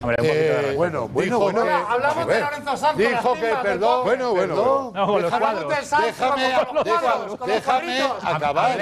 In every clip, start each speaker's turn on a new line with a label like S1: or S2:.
S1: Hombre, un poquito de
S2: Eh, bueno, bueno,
S3: Dijo
S2: bueno.
S3: que-
S4: hablamos de Lorenzo Santos,
S2: Dijo
S4: las
S2: que, perdón,
S3: Bueno, bueno,
S2: perdón.
S1: No, con los
S2: Déjame-
S1: cuadros.
S4: los cuadros,
S2: acabar. Déjame acabar.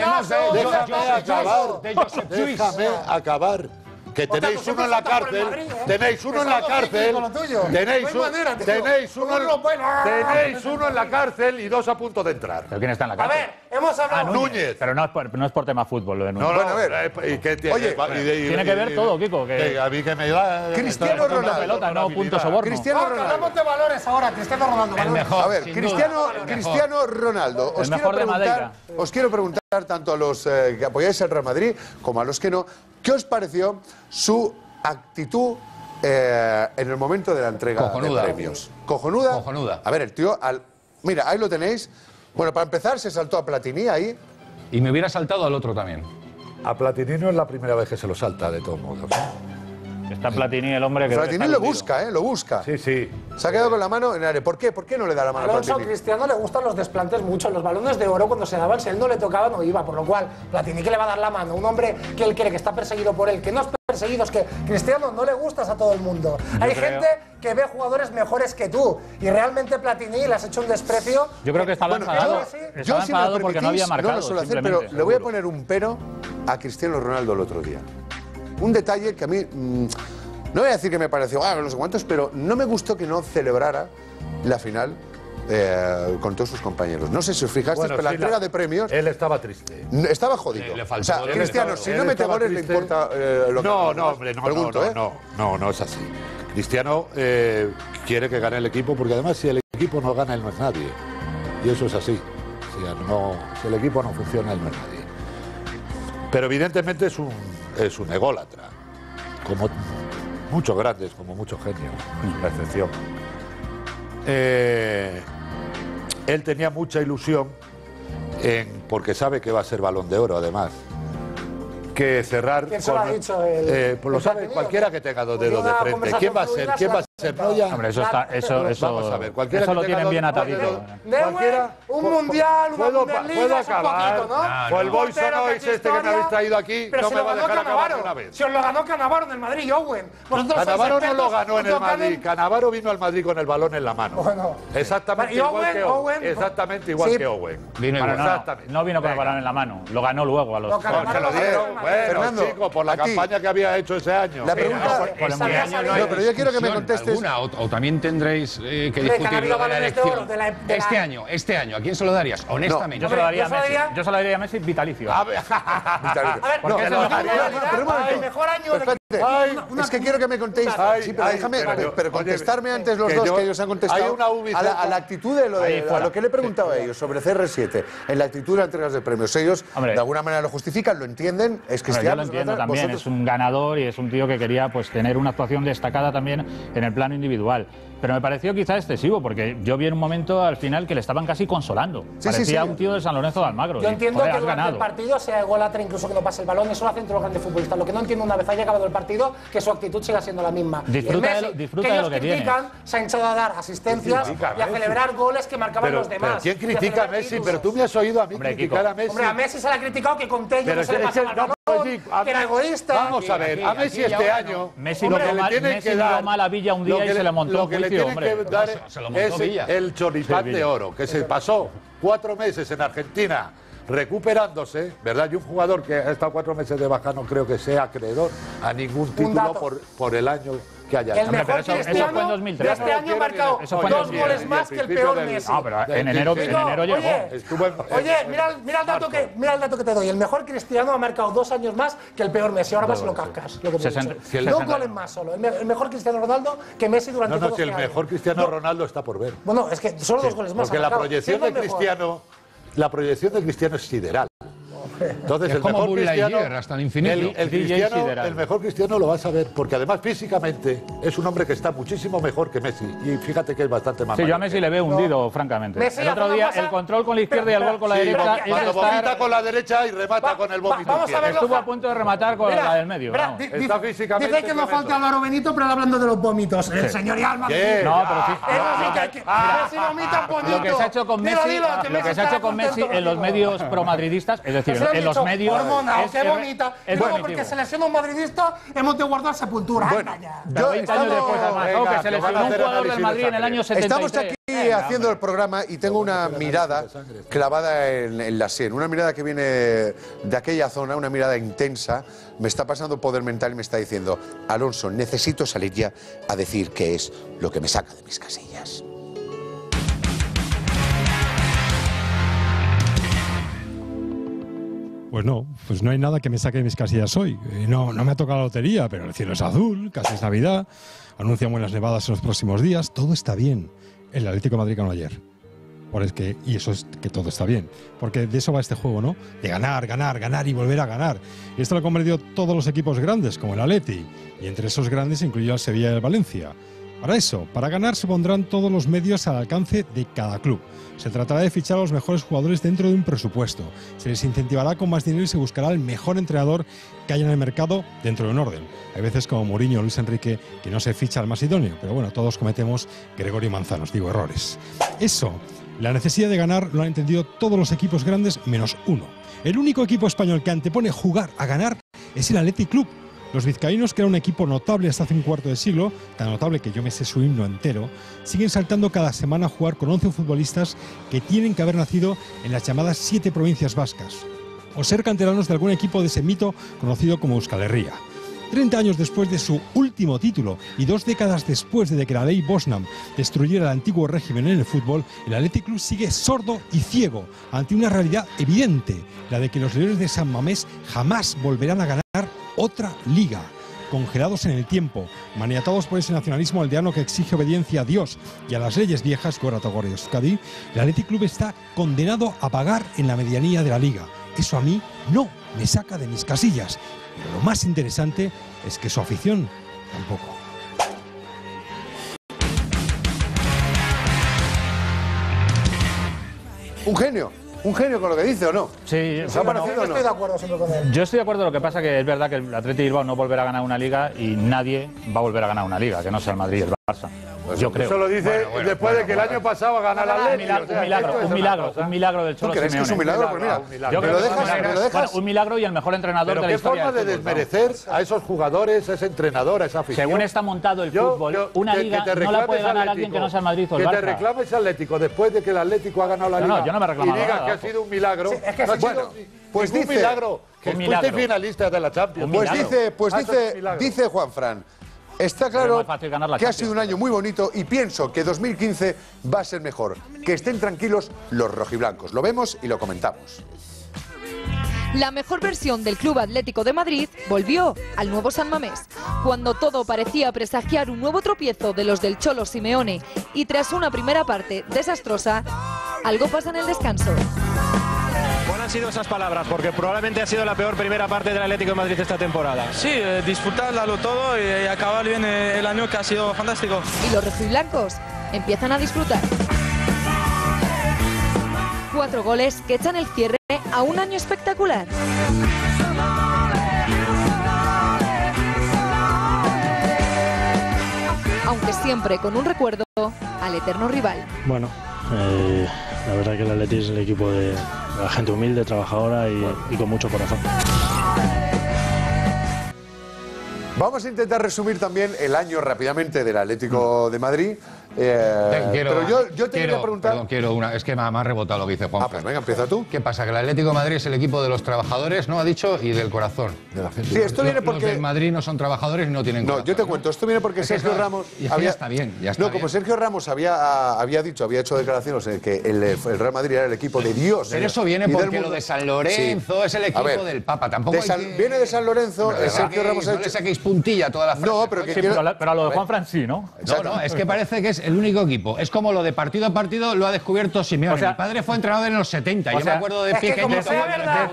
S2: Déjame acabar. Que
S4: Otra,
S2: tenéis uno en la cárcel,
S4: ¿eh?
S2: tenéis uno en la cárcel, tenéis,
S4: No hay
S2: un-
S4: manera, tío.
S2: tenéis uno,
S4: Uno
S2: tenéis uno en la cárcel y dos a punto de entrar.
S1: ¿Pero quién está en la
S4: A
S1: cárcel?
S4: ver, hemos
S1: Ah,
S4: hablado.
S2: Núñez.
S1: Pero no es, por, no es por tema fútbol lo de Núñez.
S2: No, no,
S3: Bueno, a ver.
S2: eh, ¿y qué tiene?
S3: Oye,
S2: Y de- y-
S1: tiene que ver
S2: y-
S1: todo, Kiko, que-
S2: que a mí que me da...
S3: Cristiano
S2: me da
S3: Ronaldo.
S1: pelota, no punto soborno.
S3: Cristiano Ronaldo.
S4: hablamos de valores ahora, Cristiano Ronaldo.
S5: El
S4: valores.
S5: mejor.
S3: A ver, Cristiano. Cristiano Ronaldo. Os
S1: El
S3: quiero,
S1: mejor de
S3: preguntar,
S1: Madeira.
S3: os quiero preguntar tanto a los eh, que apoyáis el Real Madrid como a los que no, ¿qué os pareció su actitud eh, en el momento de la entrega
S5: Cojonuda.
S3: de premios? Cojonuda.
S5: Cojonuda.
S3: A ver, el tío, al, mira, ahí lo tenéis. Bueno, para empezar, se saltó a Platini ahí.
S5: Y me hubiera saltado al otro también.
S2: A Platini no es la primera vez que se lo salta, de todos modos.
S1: Está Platini el hombre que.
S3: Platini
S1: está
S3: lo
S1: hundido.
S3: busca, ¿eh? Lo busca.
S2: Sí, sí.
S3: Se ha quedado con la mano en el área. ¿Por qué? ¿Por qué no le da la
S4: A
S3: mano a
S4: Alonso
S3: Platini?
S4: Cristiano le gustan los desplantes mucho. Los balones de oro cuando se daban, si a él no le tocaba, no iba. Por lo cual, Platini que le va a dar la mano. Un hombre que él cree que está perseguido por él, que no es perseguido, es que Cristiano no le gustas a todo el mundo. Hay
S1: creo-
S4: gente que ve jugadores mejores que tú. Y realmente Platini le has hecho un desprecio.
S1: Yo creo que estaba
S3: Bueno,
S1: enfadado.
S4: yo-
S1: Estaba
S3: Yo, si me lo
S1: enfadado porque no había
S3: permitís,
S1: marcado.
S3: no lo suelo hacer, pero le voy a poner un pero a Cristiano Ronaldo el otro día. Un detalle que a mí, mm, no voy a decir que me pareció, ah, no sé cuántos, pero no me gustó que no celebrara la final eh, con todos sus compañeros. No sé si os fijasteis,
S2: Bueno,
S3: pero la
S2: sí,
S3: entrega de premios
S2: Él estaba triste.
S3: estaba jodido.
S5: Le- le faltó
S3: o sea, Cristiano,
S2: estaba-
S3: si no mete goles, le
S2: triste.
S3: importa eh, lo que
S2: No,
S3: haga.
S2: no, hombre, no,
S3: Pregunto,
S2: no,
S3: ¿eh?
S2: no, no, no es así. Cristiano eh, quiere que gane el equipo porque además si el equipo no gana, él no es nadie. Y eso es así. O sea, no, si el equipo no funciona, él no es nadie. Pero evidentemente es un, es un ególatra. Como muchos grandes, como muchos genios. Es una excepción. Eh, él tenía mucha ilusión en, porque sabe que va a ser balón de oro además. Que cerrar.
S4: ¿Quién se lo ha dicho? El-
S2: eh, pues lo sabe cualquiera
S4: ¿o
S2: que tenga dos dedos de frente. ¿Quién va a ser? ¿Quién va a Noya?
S1: Hombre, eso, está, eso, eso,
S2: Vamos a ver, cualquiera
S1: eso
S2: que
S1: lo
S2: tenga
S1: tienen
S2: dos-
S1: bien atadito.
S2: Cualquiera-
S4: un
S2: pu-
S4: mundial, una
S2: puedo,
S4: Bundesliga,
S2: puedo
S4: es un
S2: acabar.
S4: poquito, ¿no?
S2: Pues el
S4: Un
S2: Boy
S4: portero
S2: Sonois
S4: que
S2: este que me habéis traído aquí
S4: pero
S2: no
S4: si
S2: me
S4: lo
S2: va a
S4: ganó
S2: dejar acabar
S4: Cannavaro.
S2: una vez.
S4: Si os lo ganó Cannavaro en el Madrid y Owen. Vosotros sois
S2: Canavaro no lo
S4: expertos
S2: ganó en el Madrid. Canavaro vino al Madrid con el balón en la mano.
S4: Bueno.
S2: Exactamente
S4: Y
S2: igual
S4: Owen,
S2: que Owen.
S4: Owen,
S2: Exactamente igual
S4: sí.
S2: que Owen.
S5: Vino
S1: Bueno,
S5: igual.
S1: no, no,
S2: Exactamente.
S1: no vino con el
S2: Venga.
S1: balón en la mano, lo ganó luego a los.
S4: Lo
S2: Pues se lo
S4: ganó
S2: dieron.
S4: el Madrid.
S2: Bueno,
S3: Fernando,
S2: chico, por la
S3: a ti.
S2: campaña que había hecho ese año.
S3: La
S2: Sí,
S3: pregunta-
S2: no,
S1: por el
S4: Esa
S1: mundial.
S4: ya
S3: No,
S4: sabía.
S3: pero yo quiero que me
S5: discusión
S3: contestes.
S5: alguna, o, o también tendréis eh, que discutir lo de la
S4: balones de oro
S5: elección.
S4: de la- de la-
S5: Este año, este año, ¿a quién se lo darías? Honestamente.
S1: Yo se lo daría a
S4: Yo se lo
S1: Messi. Yo se lo daría a Messi vitalicio.
S2: A ver,
S4: A ver,
S1: ¿Por qué
S4: no,
S1: se lo daría?
S4: El mejor año de
S2: Ay,
S4: una-
S3: es que quiero que me contéis.
S2: Ay,
S3: sí, pero
S2: ay,
S3: déjame,
S2: pero-
S3: pero, pero
S2: oye,
S3: contestarme antes los
S2: que
S3: dos
S2: yo-
S3: que ellos han contestado.
S2: hay una
S3: a, la, a la actitud de lo, de, a lo que le he preguntado a ellos sobre CR7, en la actitud de las entregas de premios. Ellos
S1: Hombre.
S3: de alguna manera lo justifican, lo entienden, es
S1: yo
S3: cristiano.
S1: lo entiendo
S3: vosotros-
S1: también, es un ganador y es un tío que quería pues tener una actuación destacada también en el plano individual. Pero me pareció quizá excesivo, porque yo vi en un momento al final que le estaban casi consolando.
S3: sí,
S1: Parecía
S3: sí.
S1: un tío de San Lorenzo de Almagro.
S4: Yo
S1: Y,
S4: entiendo
S1: joder,
S4: que
S1: has
S4: durante el
S1: ganado.
S4: partido sea ególatra, incluso que no pase el balón, eso lo hacen todos los grandes futbolistas. Lo que no entiendo una vez haya acabado el partido, que su actitud siga siendo la misma.
S1: Disfruta
S4: Y el
S1: de
S4: Messi,
S1: lo- disfruta
S4: que
S1: de
S4: ellos
S1: lo que tiene.
S4: critican, se ha hinchado a dar asistencias y a
S2: Messi?
S4: celebrar goles que marcaban
S2: Pero,
S4: los
S2: pero
S4: demás.
S2: ¿quién
S4: a
S2: critica a Messi? Pero tú me has oído a mí
S1: Hombre,
S2: criticar
S1: Kiko.
S2: a Messi.
S4: Hombre, a Messi se le ha criticado que con Tello
S2: Pero
S4: no se le pasaba el balón, egoísta.
S2: Vamos a ver, a Messi este año.
S1: Messi
S2: lo que le tienen
S1: Messi
S2: que dar-
S1: mal a Villa un día y se le montó
S2: Lo que le tienen que dar es
S5: Villa.
S2: el choripán
S1: Sí,
S2: de oro, que se pasó cuatro meses en Argentina recuperándose, ¿verdad? Y un jugador que ha estado cuatro meses de baja no creo que sea acreedor a ningún título por, por el año que haya
S4: El.
S1: Hombre,
S4: mejor
S1: pero eso- fue en 2003.
S4: de este
S2: No,
S4: año ha marcado dos
S1: 2010,
S4: goles más que el peor Messi.
S1: No, pero en enero, en llegó.
S4: oye, mira, el- mira, el dato que, mira el dato que te doy. El mejor cristiano ha marcado dos años más que el peor Messi. Ahora vas y lo cascas. Lo que Dos goles más solo. El, me- el mejor cristiano Ronaldo que Messi durante
S2: No, no,
S4: todo
S2: si el
S4: este año.
S2: mejor Cristiano
S4: No,
S2: Ronaldo está por ver.
S4: Bueno, es que solo dos goles más.
S2: Porque la proyección de
S4: el.
S2: Cristiano, la proyección de Cristiano es sideral. Entonces,
S5: Es
S2: el
S5: como
S2: mejor cristiano,
S5: hasta el infinito.
S2: El, el cristiano, el mejor cristiano lo vas a ver, porque además físicamente es un hombre que está muchísimo mejor que Messi. Y fíjate que es bastante más
S1: Sí, yo a Messi le veo hundido, francamente.
S4: Messi
S1: el otro día, el control con la izquierda y el gol con la
S2: Sí,
S1: derecha.
S2: cuando
S1: estar-
S2: vomita con la derecha y remata
S4: Va-
S2: con el
S4: va-
S2: vómito.
S4: vamos a verlo.
S1: Estuvo a punto de rematar con
S4: Mira,
S1: la del medio.
S4: mira,
S1: vamos.
S4: di-
S2: Está físicamente
S4: Dice que no falta Álvaro Benito, pero él hablando de los vómitos. El señorial más.
S2: ¿Qué?
S1: No, pero sí.
S4: Que- Messi vomita un poquito.
S1: Lo que se ha hecho con Messi,
S4: dilo, que
S1: lo que
S4: Messi
S1: se ha
S4: está
S1: hecho con
S4: contento
S1: Messi en los medios promadridistas, es decir,
S4: lo
S1: en los medios
S4: hormona,
S1: es-
S4: qué
S1: es-
S4: bonita.
S1: es
S4: luego porque se lesiona un madridista, hemos de guardar sepultura.
S3: Bueno,
S4: Anda ya.
S1: Pero 20 años
S3: estamos-
S1: después, además, que se lesionó un jugador del Madrid en el año 73.
S3: Estamos aquí
S1: Venga,
S3: haciendo el programa y tengo una mirada clavada en, en la sien, una mirada que viene de aquella zona, una mirada intensa. Me está pasando poder mental y me está diciendo, Alonso, necesito salir ya a decir qué es lo que me saca de mis casillas.
S6: Pues no, pues no hay nada que me saque de mis casillas hoy. No, no me ha tocado la lotería, pero el cielo es azul, casi es Navidad, anuncian buenas nevadas en los próximos días, todo está bien. El Atlético de Madrid ganó ayer. Por es que, y eso es que todo está bien. Porque de eso va este juego, ¿no? De ganar, ganar, ganar y volver a ganar. Y esto lo han convertido todos los equipos grandes, como el Atleti. Y entre esos grandes incluyó al Sevilla y el Valencia. Para eso, para ganar se pondrán todos los medios al alcance de cada club. Se tratará de fichar a los mejores jugadores dentro de un presupuesto. Se les incentivará con más dinero y se buscará el mejor entrenador que haya en el mercado dentro de un orden. Hay veces como Mourinho o Luis Enrique que no se ficha al más idóneo, pero bueno, todos cometemos Gregorio Manzanos, digo errores. Eso, la necesidad de ganar lo han entendido todos los equipos grandes menos uno. El único equipo español que antepone jugar a ganar es el Athletic Club. Los vizcaínos, que era un equipo notable hasta hace un cuarto de siglo, tan notable que yo me sé su himno entero, siguen saltando cada semana a jugar con 11 futbolistas que tienen que haber nacido en las llamadas siete provincias vascas, o ser canteranos de algún equipo de ese mito conocido como Euskal Herria. 30 años después de su último título y dos décadas después de que la ley Bosnam destruyera el antiguo régimen en el fútbol, el Athletic Club sigue sordo y ciego ante una realidad evidente, la de que los Leones de San Mamés jamás volverán a ganar otra liga. Congelados en el tiempo, maniatados por ese nacionalismo aldeano que exige obediencia a Dios y a las leyes viejas que ahora Togore Euskadi, el Athletic Club está condenado a pagar en la medianía de la liga. Eso a mí no me saca de mis casillas. Pero lo más interesante es que su afición tampoco.
S3: Un genio, un genio con lo que dice o no.
S1: Sí,
S3: ¿Os ha
S1: bueno,
S3: parecido o no?
S4: Estoy de acuerdo siempre con él.
S1: Yo estoy de acuerdo, lo que pasa que es verdad que el Atleti Bilbao no volverá a ganar una liga y nadie va a volver a ganar una liga, que no sea el Madrid y el Barça. Yo creo.
S2: Eso lo dice
S5: Bueno, bueno,
S2: después de
S5: bueno,
S2: que el año pasado gana la
S1: Un
S2: Atlético.
S1: milagro,
S2: o sea,
S1: un milagro,
S2: es
S1: un milagro, un milagro del
S3: ¿Tú
S1: Cholo
S3: crees que es un
S1: Simeone.
S3: milagro? Pues mira,
S2: un milagro.
S1: Yo
S3: ¿me
S1: creo
S3: lo dejas?
S1: un
S3: ¿Me lo
S1: milagro.
S3: dejas?
S1: Bueno, un milagro y el mejor entrenador
S2: Pero
S1: de la
S2: qué
S1: historia
S2: forma de desmerecer a esos jugadores, a ese entrenador, a esa afición.
S1: Según está montado el
S2: Yo-
S1: fútbol,
S2: yo-
S1: una
S2: que-
S1: liga
S2: que
S1: no la puede ganar
S2: Atlético,
S1: alguien que no sea el Madrid o el
S2: Que te
S1: Barça.
S2: reclames Atlético después de que el Atlético ha ganado la
S1: No, no,
S2: liga.
S1: yo no me he reclamado
S2: Y digas que ha sido un milagro.
S4: Es que
S2: ha sido
S3: pues
S2: ningún
S3: dice-
S2: milagro. Que
S1: Un
S2: fuiste
S1: milagro.
S2: finalistas de la Champions.
S1: Un
S3: Pues dice, pues dice, dice Juan Fran. Está
S1: es
S3: claro
S1: más fácil ganar la
S3: que ha sido un año muy bonito y pienso que 2015 va a ser mejor. Que estén tranquilos los rojiblancos. Lo vemos y lo comentamos.
S7: La mejor versión del Club Atlético de Madrid volvió al nuevo San Mamés, cuando todo parecía presagiar un nuevo tropiezo de los del Cholo Simeone y tras una primera parte desastrosa, algo pasa en el descanso.
S8: ¿Cuáles han sido esas palabras? Porque probablemente ha sido la peor primera parte del Atlético de Madrid esta temporada.
S9: Sí, eh, disfrutarlo todo y, y acabar bien eh, el año que ha sido fantástico.
S7: Y los rojiblancos empiezan a disfrutar. Cuatro goles que echan el cierre a un año espectacular. Aunque siempre con un recuerdo al eterno rival.
S10: Bueno, eh, la verdad que el Atleti es el equipo de gente humilde, trabajadora y con mucho corazón.
S3: Vamos a intentar resumir también el año rápidamente del Atlético de Madrid. Eh,
S5: quiero-
S3: pero yo, yo te
S5: quiero-
S3: quería preguntar.
S5: Perdón, quiero una. Es que me ha, me ha rebotado lo que dice Juan.
S3: Ah, pues venga, empieza tú.
S5: ¿Qué pasa? Que el Atlético de Madrid es el equipo de los trabajadores, ¿no? Ha dicho, y del corazón.
S3: De la gente. Sí, esto viene
S5: Los-
S3: porque-
S5: Los del Madrid no son trabajadores y no tienen
S3: No,
S5: corazón.
S3: yo te cuento, esto viene porque
S5: Es
S3: Sergio
S5: está-
S3: Ramos
S5: y es que ya está bien, ya está
S3: no, como
S5: bien.
S3: Sergio Ramos había, había dicho, había hecho declaraciones en que el, el Real Madrid era el equipo de Dios.
S5: Pero
S3: ¿eh?
S5: eso viene porque lo de San Lorenzo es el equipo
S3: ver,
S5: del Papa. Tampoco
S3: de
S5: hay
S3: San-
S5: que-
S3: Viene de San Lorenzo,
S5: No
S3: eh,
S5: le
S3: Sergio
S5: saquéis-
S3: Ramos
S5: no le
S3: hecho-
S5: saquéis puntilla a toda la frase.
S3: No, pero que
S1: a- pero a lo de Juan Fran sí, ¿no?
S5: No, no, es que parece que es el único equipo. Es como lo de partido a partido lo ha descubierto Simeone.
S1: O sea-
S5: Mi padre fue entrenador en los 70.
S1: O
S5: Yo
S1: sea,
S5: me acuerdo de
S4: es que como sea
S5: cuando le
S4: verdad,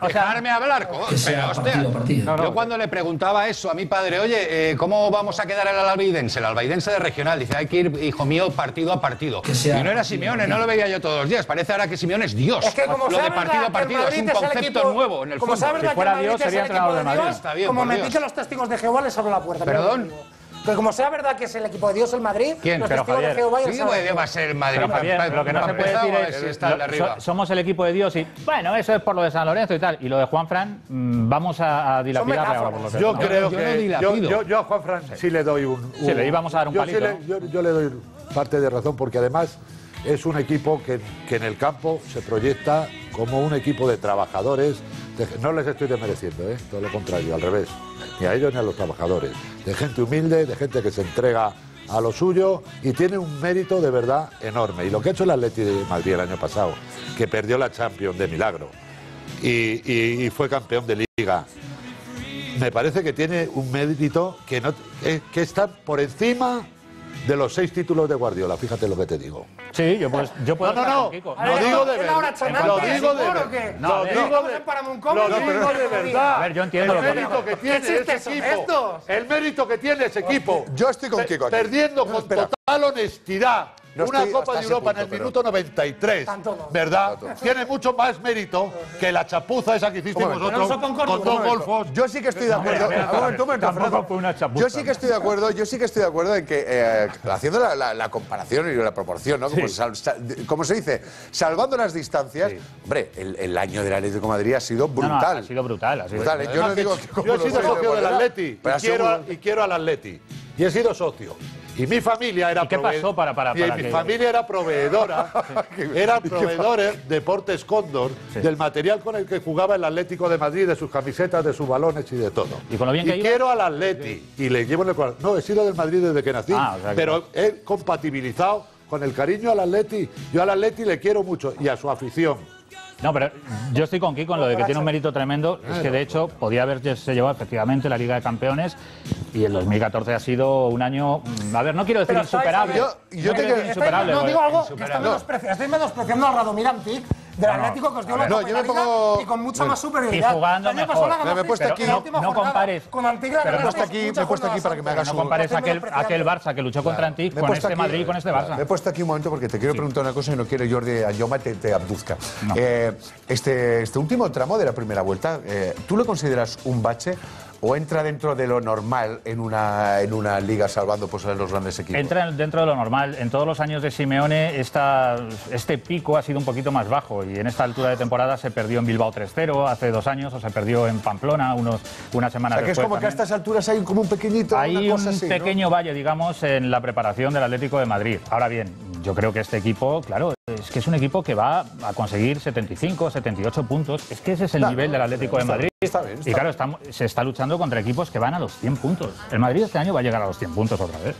S1: o sea,
S5: dejarme hablar. pero, hostia,
S1: No, no.
S5: Yo cuando le preguntaba eso a mi padre, oye, eh, ¿cómo vamos a quedar el albaidense? El albaidense de regional. Dice, hay que ir, hijo mío, partido a partido. Y no era Simeone, no lo veía yo todos los días. Parece ahora que Simeone es Dios.
S4: Es que como
S5: lo
S4: sea
S5: de partido a partido es un
S4: es el
S5: concepto
S4: equipo-
S5: nuevo en el
S4: como
S5: fútbol.
S4: sea verdad
S1: Si fuera Dios, sería entrenador
S4: de
S1: Madrid.
S4: Como
S5: por
S4: me
S5: Dios.
S4: dicen los testigos de Jehová, les abro la puerta.
S5: Perdón.
S4: Que como sea verdad que es el equipo de Dios el Madrid,
S5: ¿Quién?
S4: los
S1: Pero,
S4: testigos de
S1: Javier,
S4: Jehová ya
S5: ¿Qué
S4: saben
S5: equipo de Dios va a ser el Madrid?
S1: Pero, Javier, lo que no se puede decir es
S5: si está el de
S1: lo-
S5: arriba.
S1: so- somos el equipo de Dios y bueno, eso es por lo de San Lorenzo y tal. Y lo de Juan Fran, mm, vamos a, a dilapidarle ahora por lo que
S2: Yo
S1: no.
S2: creo
S5: yo
S2: que yo,
S5: dilapido.
S2: yo, yo a Juan Fran sí le doy un, un-
S1: Sí, le íbamos a dar un
S2: yo sí
S1: palito,
S2: le-
S1: ¿no?
S2: yo, yo le doy parte de razón porque además es un equipo que, que en el campo se proyecta como un equipo de trabajadores. No les estoy desmereciendo, ¿eh? todo lo contrario, al revés. Ni a ellos ni a los trabajadores. De gente humilde, de gente que se entrega a lo suyo y tiene un mérito de verdad enorme. Y lo que ha hecho el Atleti de Madrid el año pasado, que perdió la Champions de milagro y fue campeón de liga, me parece que tiene un mérito que, no, eh, que está por encima de los seis títulos de Guardiola, fíjate lo que te digo.
S1: Sí, yo, pues, yo puedo
S2: No, no, no.
S1: Kiko.
S2: Lo digo de
S4: ¿Es la hora
S2: verdad. Lo digo de verdad.
S1: No,
S2: Lo
S1: a ver.
S2: digo
S4: ¿Estamos
S2: de
S4: en Paramount
S2: lo digo de verdad.
S1: A ver, yo entiendo
S2: el
S1: lo que
S2: mérito que tiene
S4: ¿Qué
S2: ese
S4: chistes son
S2: equipo.
S4: estos?
S2: El mérito que tiene ese equipo.
S3: Yo estoy con Kiko aquí.
S2: Perdiendo
S3: No,
S2: con total honestidad.
S3: No
S2: una Copa de Europa en el
S3: pero-
S2: minuto 93,
S4: Tanto no.
S2: ¿verdad? Tiene mucho más mérito que la chapuza esa que hicisteis vosotros con dos golfos.
S3: Yo sí que estoy de acuerdo. Yo sí que estoy de acuerdo, yo sí que estoy de acuerdo en que, eh, haciendo la, la- la comparación y la proporción, ¿no? Como, sal- sa- como se dice, salvando las distancias, hombre, el, el año del Atlético de Madrid ha sido
S1: No, no,
S3: brutal.
S1: ha sido brutal. ha sido
S3: Brutal, ¿eh?
S1: brutal.
S3: Yo no digo
S2: que yo he sido socio del Atleti quiero, y quiero al Atleti. Y he sido socio. Y mi familia era
S1: ¿Y qué pasó para- para-
S2: y mi
S1: que-
S2: familia era proveedora, era proveedores de Portes Cóndor del material con el que jugaba el Atlético de Madrid, de sus camisetas, de sus balones y de todo.
S1: ¿Y con lo bien que iba?
S2: quiero al Atleti y le llevo en el corazón. No, he sido del Madrid desde que nací,
S1: Ah, o sea que-
S2: pero he compatibilizado con el cariño al Atleti. Yo al Atleti le quiero mucho y a su afición.
S1: No, pero yo estoy con Kiko en lo de que tiene un mérito tremendo. Es que de hecho podía haberse llevado efectivamente la Liga de Campeones y el 2014 ha sido un año, mm, a ver, no quiero decir
S4: Pero
S1: insuperable.
S3: yo-
S1: No
S3: yo te
S1: quiero
S3: quiero-
S1: decir insuperable.
S4: no, digo algo. Estoy menospreciando a Radomir Antic del Atlético que os dio la
S3: No,
S4: Copa
S3: yo me pongo-
S4: y con mucha más
S1: Y
S4: superioridad.
S1: jugando
S4: El año
S1: mejor.
S4: pasado la ganó
S3: Me he puesto aquí-
S1: no compares.
S4: Con Antic la
S1: Pero no
S4: ganasteis
S3: he puesto aquí-
S4: muchas
S3: me he puesto aquí para que me hagas
S1: No
S3: un-
S1: compares
S4: Estoy
S1: aquel, Barça que luchó contra
S3: he
S1: con este
S3: aquí-
S1: Madrid y con este Barça.
S3: Me he puesto aquí un momento porque te quiero preguntar una cosa y no quiero Jordi Ayoma te, te abduzca. Eh, este, este último tramo de la primera vuelta, eh, ¿tú lo consideras un bache o entra dentro de lo normal en una, en una liga salvando pues, a los grandes equipos?
S1: Entra dentro de lo normal. En todos los años de Simeone esta, este pico ha sido un poquito más bajo y en esta altura de temporada se perdió en Bilbao 3-0 hace dos años o se perdió en Pamplona unos, una
S3: o
S1: semana
S3: sea, que es
S1: después
S3: como que a estas alturas hay como un pequeñito,
S1: Hay
S3: una cosa
S1: un
S3: así, ¿no?
S1: pequeño valle, digamos, en la preparación del Atlético de Madrid. Ahora bien, yo creo que este equipo, claro, es que es un equipo que va a conseguir 75, 78 puntos. Es que ese es el nivel del Atlético de Madrid.
S3: está bien, está
S1: y claro, estamos- se está luchando contra equipos que van a los 100 puntos. El Madrid este año va a llegar a los 100 puntos otra vez.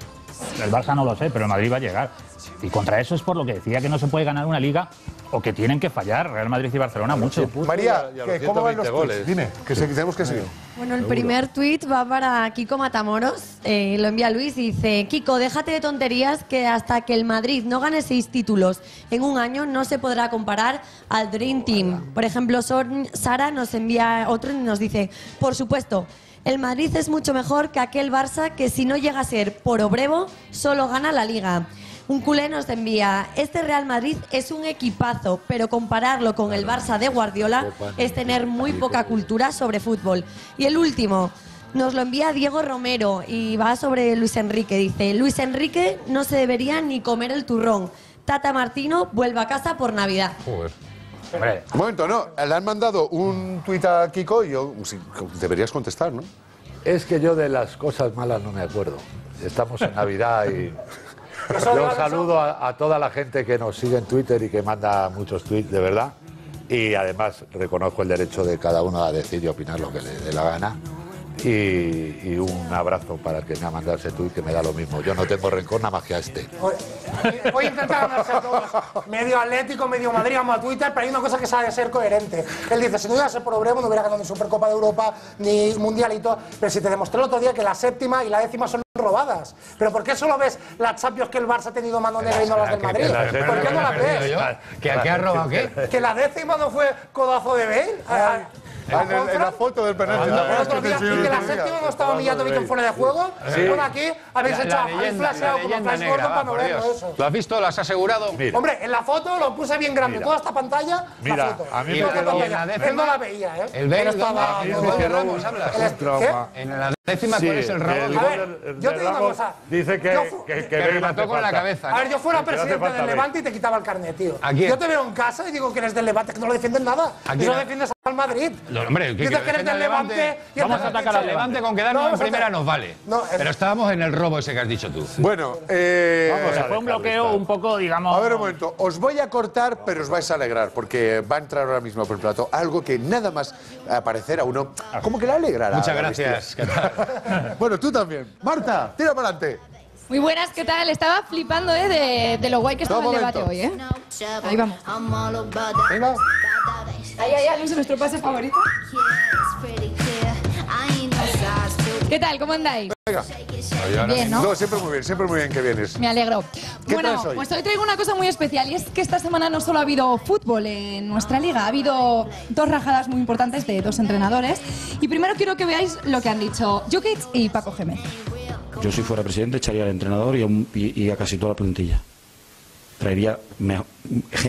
S1: El Barça no lo sé, pero el Madrid va a llegar. Y contra eso es por lo que decía que no se puede ganar una liga o que tienen que fallar Real Madrid y Barcelona mucho.
S3: María,
S2: y a
S3: ¿qué-
S2: los
S3: ¿cómo van los
S2: 120
S3: tweets?
S2: goles.
S3: Dime, que tenemos que seguir.
S11: Bueno, el primer tuit va para Kiko Matamoros, eh, lo envía Luis y dice, Kiko, déjate de tonterías que hasta que el Madrid no gane seis títulos en un año no se podrá comparar al Dream Team. Por ejemplo, Sara nos envía otro y nos dice, por supuesto, el Madrid es mucho mejor que aquel Barça que si no llega a ser por Obrevo, solo gana la liga. Un culé nos envía, este Real Madrid es un equipazo, pero compararlo con el Barça de Guardiola es tener muy poca cultura sobre fútbol. Y el último, nos lo envía Diego Romero y va sobre Luis Enrique. Dice, Luis Enrique no se debería ni comer el turrón. Tata Martino vuelve a casa por Navidad.
S1: Hombre,
S3: Un momento, no. Le han mandado un tuit a Kiko y yo, sí, deberías contestar, ¿no?
S2: Es que yo de las cosas malas no me acuerdo. Estamos en Navidad y yo saludo a, a toda la gente que nos sigue en Twitter y que manda muchos tweets, de verdad. Y además reconozco el derecho de cada uno a decir y opinar lo que le dé la gana. Y, y un abrazo para el que me ha mandado ese tuit, que me da lo mismo. Yo no tengo rencor nada más que a este.
S4: Voy voy a intentar ganarse a todos. Medio Atlético, medio Madrid, vamos a Twitter, pero hay una cosa que sabe ser coherente. Él dice, si no iba a ser por Obrevo, no hubiera ganado ni Supercopa de Europa, ni Mundialito. Pero si te demostré el otro día que la séptima y la décima son robadas. ¿Pero por qué solo ves las Champions que el Barça ha tenido mano negra y no las del Madrid? ¿Por qué no las ves?
S5: ¿Que a qué has robado qué?
S4: Que la décima no fue codazo de Bale. A- a-
S3: En, el- en la foto del penalti. ¿te
S4: el
S3: acuerdas
S4: otro
S3: que
S4: día,
S3: te
S4: y
S3: enseñó
S4: que
S3: el
S4: la séptima no estaba Mijatovic en fuera de juego. Bueno, aquí habéis
S5: La-
S4: hecho,
S5: la
S4: habéis flasheado
S5: la
S4: como Flash
S5: negra,
S4: Gordon
S5: va,
S4: para no
S5: por
S4: verlo eso.
S5: ¿Lo has visto? ¿Lo has asegurado?
S2: Mira.
S4: Hombre, en la foto lo puse bien grande,
S2: Mira.
S4: toda esta pantalla,
S2: Mira,
S4: la foto.
S2: a mí me
S5: la
S4: Él no la veía, ¿eh?
S5: El Bale,
S4: estaba...
S5: ¿Dónde
S4: no,
S5: Ramos hablas? la décima,
S2: Sí,
S5: ¿cuál es el rabo?
S2: el
S4: A ver, yo te digo una cosa.
S2: Dice que,
S4: Yo-
S2: que, que,
S5: Que remató
S2: hace
S5: con la cabeza.
S4: A ver, yo fuera
S2: Que no
S4: presidente del. Levante y te quitaba el carnet, tío.
S5: ¿A quién?
S4: Yo te veo en casa y digo que eres del Levante, que no lo defiendes nada.
S5: ¿A
S4: Y
S5: quién?
S4: no defiendes al Madrid.
S5: No, hombre, ¿qué
S4: Dices
S5: quiero
S4: que eres del
S5: Levante?
S4: Levante y
S5: Vamos a atacar al
S4: Levante.
S5: Con
S4: No,
S5: quedarnos en
S4: vamos a
S5: primera nos vale.
S4: No, es-
S5: Pero estábamos en el robo ese que has dicho tú.
S3: Bueno, eh,
S1: Vamos, fue un bloqueo un poco, digamos.
S3: a ver un momento, os voy a cortar, pero os vais a alegrar, porque va a entrar ahora mismo por el plato algo que nada más aparecer a uno, como que le alegrará.
S5: Muchas
S3: la
S5: gracias.
S3: Bueno, tú también. Marta, tira para adelante.
S12: Muy buenas, ¿qué tal? Estaba flipando ¿eh? de, de lo guay que estaba el debate hoy, ¿eh? Ahí vamos.
S3: Venga.
S12: Ahí, ahí, Alonso, nuestro pase favorito. ¿Qué tal? ¿Cómo andáis? Bien, ¿no?
S3: No, siempre muy bien, siempre muy bien que vienes.
S12: Me alegro.
S3: ¿Qué
S12: bueno,
S3: traes hoy?
S12: pues hoy traigo una cosa muy especial y es que esta semana no solo ha habido fútbol en nuestra liga, ha habido dos rajadas muy importantes de dos entrenadores. Y primero quiero que veáis lo que han dicho Jokic y Paco Gémez.
S13: Yo si fuera presidente echaría al entrenador y a, un- y- y a casi toda la plantilla. Traería me-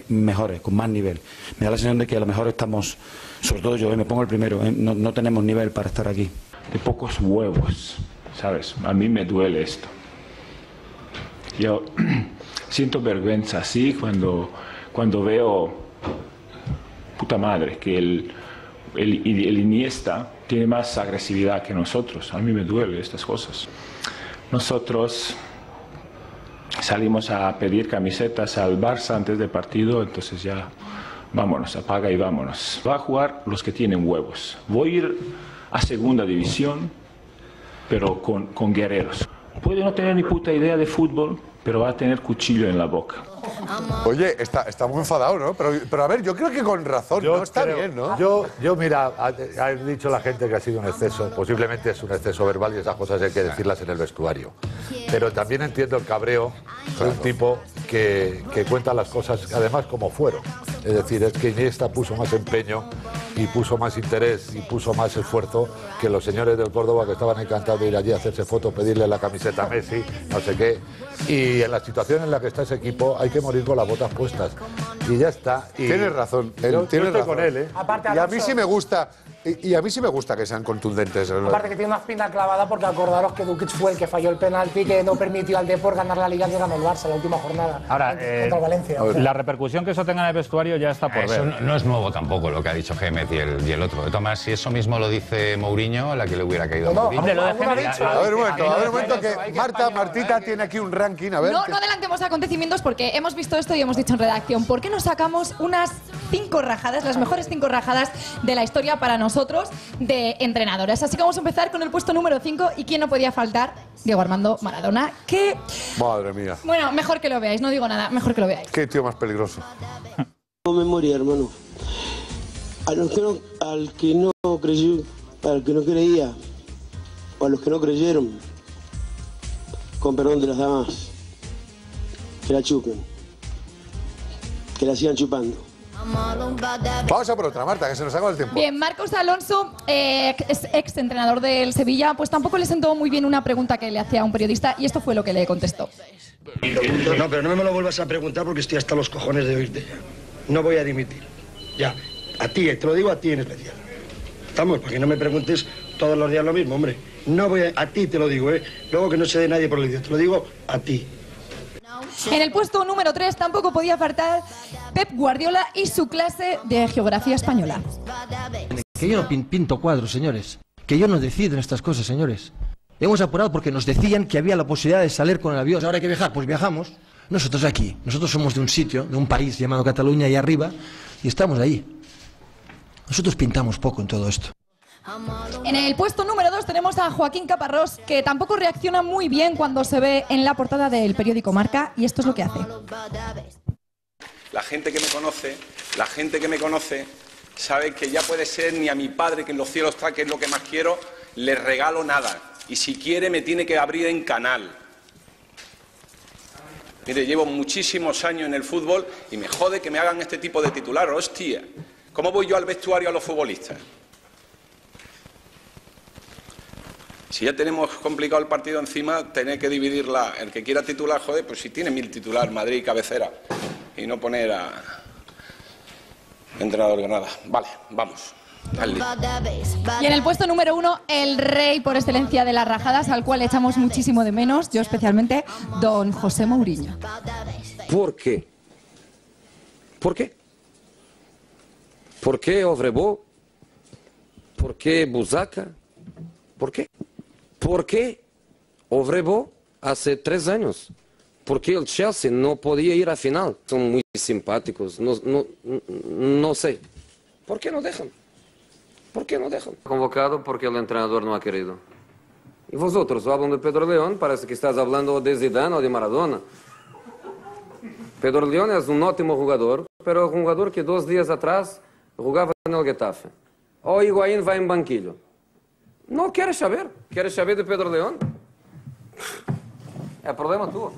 S13: mejores, con más nivel. Me da la sensación de que a lo mejor estamos, sobre todo yo, eh, me pongo el primero, eh, no, no tenemos nivel para estar aquí.
S14: de pocos huevos, ¿sabes? A mí me duele esto. Yo siento vergüenza así cuando, cuando veo, puta madre, que el, el, Iniesta tiene más agresividad que nosotros. A mí me duele estas cosas. Nosotros salimos a pedir camisetas al Barça antes del partido, entonces ya vámonos, apaga y vámonos. Va a jugar los que tienen huevos. Voy a ir a segunda división, pero con, con guerreros. Puede no tener ni puta idea de fútbol, pero va a tener cuchillo en la boca.
S3: Oye, está, está muy enfadado, ¿no? Pero, pero a ver, yo creo que con razón,
S2: Yo
S3: ¿no? Está
S2: creo-
S3: bien, ¿no?
S2: Yo, yo mira, ha, ha dicho la gente que ha sido un exceso, posiblemente es un exceso verbal y esas cosas hay que decirlas en el vestuario. Pero también entiendo el cabreo de un tipo que, que cuenta las cosas, además, como fueron. Es decir, es que Iniesta puso más empeño y puso más interés y puso más esfuerzo que los señores del Córdoba que estaban encantados de ir allí a hacerse fotos, pedirle la camiseta a Messi, no sé qué. Y en la situación en la que está ese equipo hay que morir con las botas puestas. Y ya está. Y
S3: Tienes razón, él,
S2: yo- yo
S3: tienes
S2: estoy
S3: razón.
S2: con él, ¿eh?
S4: Aparte,
S3: Y a mí sí me gusta, y, y a mí sí me gusta que sean contundentes.
S4: Aparte que tiene una espina clavada porque acordaros que Dukic fue el que falló el penalti que no permitió al Depor ganar la Liga que ganó el Barça la última jornada.
S1: Ahora,
S4: contra,
S1: eh,
S4: contra el Valencia.
S1: la repercusión que eso tenga en el vestuario ya está por
S5: Eso
S1: ver.
S5: no, no es nuevo tampoco lo que ha dicho Gémez y el, y el otro. Tomás, si eso mismo lo dice Mourinho, la que le hubiera caído a
S4: No, no,
S5: Mourinho.
S1: Hombre, lo de
S4: dicho.
S3: A ver un momento, a ver un momento que Marta, Martita
S5: que-
S3: tiene aquí un ranking, a ver.
S12: No,
S3: que-
S12: no adelantemos acontecimientos porque hemos visto esto y hemos dicho en redacción. ¿Por qué no sacamos unas cinco rajadas, las mejores cinco rajadas de la historia para nosotros de entrenadores? Así que vamos a empezar con el puesto número 5 y quién no podía faltar, Diego Armando Maradona, que,
S3: Madre mía,
S12: bueno, mejor que lo veáis, no digo nada, mejor que lo veáis.
S3: qué tío más peligroso.
S15: memoria, hermano. A los que no, al que no creyó, al que no creía, o a los que no creyeron, con perdón de las damas, que la chupen, que la sigan chupando.
S3: Vamos a por otra, Marta, que se nos acaba el tiempo.
S12: Bien, Marcos Alonso, eh, es ex entrenador del Sevilla, pues tampoco le sentó muy bien una pregunta que le hacía un periodista y esto fue lo que le contestó.
S15: No, pero no me lo vuelvas a preguntar porque estoy hasta los cojones de oírte ya. No voy a dimitir. Ya. A ti, eh, te lo digo a ti en especial. Estamos, para que no me preguntes todos los días lo mismo, hombre. No voy a, a ti te lo digo, ¿eh? Luego que no se dé nadie por el vídeo, te lo digo a ti.
S12: En el puesto número 3 tampoco podía faltar Pep Guardiola y su clase de geografía española.
S16: Que yo no pin- pinto cuadros, señores. Que yo no decido en estas cosas, señores. Hemos apurado porque nos decían que había la posibilidad de salir con el avión. Ahora hay que viajar, pues viajamos. Nosotros aquí. Nosotros somos de un sitio, de un país llamado Cataluña, ahí arriba, y estamos ahí. Nosotros pintamos poco en todo esto.
S12: En el puesto número 2 tenemos a Joaquín Caparrós, que tampoco reacciona muy bien cuando se ve en la portada del periódico Marca, y esto es lo que hace.
S17: La gente que me conoce, la gente que me conoce, sabe que ya puede ser ni a mi padre, que en los cielos está, que es lo que más quiero, le regalo nada. Y si quiere, me tiene que abrir en canal. Mire, llevo muchísimos años en el fútbol y me jode que me hagan este tipo de titular. Hostia, ¿cómo voy yo al vestuario a los futbolistas? Si ya tenemos complicado el partido encima, tener que dividirla. El que quiera titular, joder, pues si tiene mil titular, Madrid y cabecera. Y no poner a entrenador Granada. Vale, vamos.
S12: Y en el puesto número uno, el rey por excelencia de las rajadas, al cual echamos muchísimo de menos, yo especialmente, don José Mourinho.
S18: Por quê? Por quê? Por quê Ovrebo? Por quê Busaca? Por quê? Por quê Ovrebo hace tres años? ¿Por qué el Chelsea no podía ir a final? Son muy simpáticos, no, no, no sé. ¿Por qué no dejan? ¿Por qué no dejan? Convocado porque el entrenador no ha querido. Y vosotros hablan de Pedro León, parece que estás hablando de Zidane o de Maradona. Pedro León es un ótimo jugador, pero un jugador que dos días atrás jugaba en el Getafe. Hoy Higuaín va en banquillo. No quieres saber. ¿Quieres saber de Pedro León? Es problema tuyo.